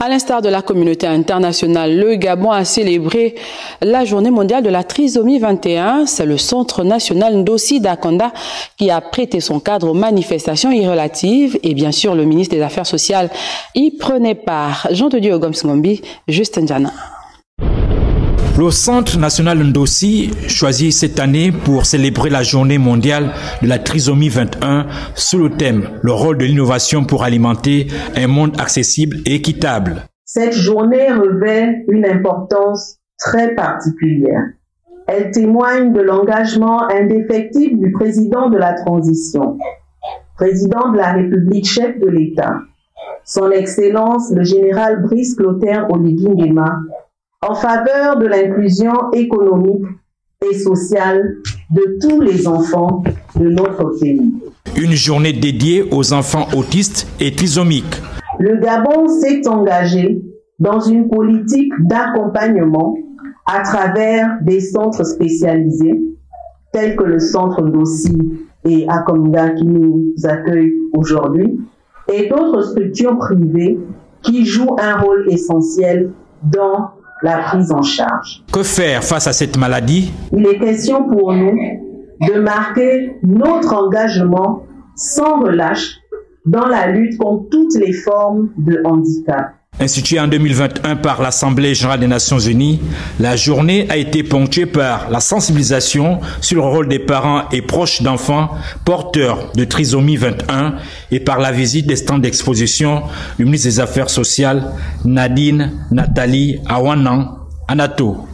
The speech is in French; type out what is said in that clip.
À l'instar de la communauté internationale, le Gabon a célébré la journée mondiale de la trisomie 21. C'est le Centre national Ndossi qui a prêté son cadre aux manifestations irrelatives et bien sûr le ministre des Affaires sociales y prenait part. Jean de Dieu Ngombi, Justin Jana. Le Centre national Ndossi choisit cette année pour célébrer la journée mondiale de la trisomie 21 sous le thème Le rôle de l'innovation pour alimenter un monde accessible et équitable. Cette journée revêt une importance très particulière. Elle témoigne de l'engagement indéfectible du président de la transition, président de la République, chef de l'État, son Excellence le général Brice Clotaire Oligui Nguema, en faveur de l'inclusion économique et sociale de tous les enfants de notre pays. Une journée dédiée aux enfants autistes et trisomiques. Le Gabon s'est engagé dans une politique d'accompagnement à travers des centres spécialisés tels que le centre d'Ossi et Akomda qui nous accueille aujourd'hui et d'autres structures privées qui jouent un rôle essentiel dans la prise en charge. Que faire face à cette maladie? Il est question pour nous de marquer notre engagement sans relâche dans la lutte contre toutes les formes de handicap. Instituée en 2021 par l'Assemblée générale des Nations unies, la journée a été ponctuée par la sensibilisation sur le rôle des parents et proches d'enfants porteurs de trisomie 21 et par la visite des stands d'exposition du ministre des Affaires sociales Nadine Nathalie Awanan Anato.